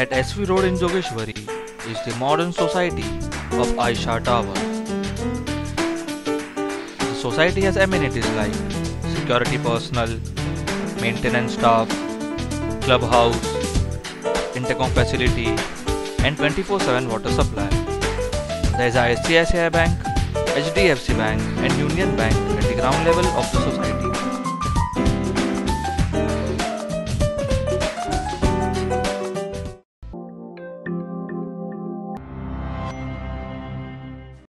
at SV Road in Jogeshwari is the modern society of Aisha Tower. The society has amenities like security personnel, maintenance staff, clubhouse, intercom facility, and 24/7 water supply. There is ICICI Bank, HDFC Bank, and Union Bank at the ground level of the society.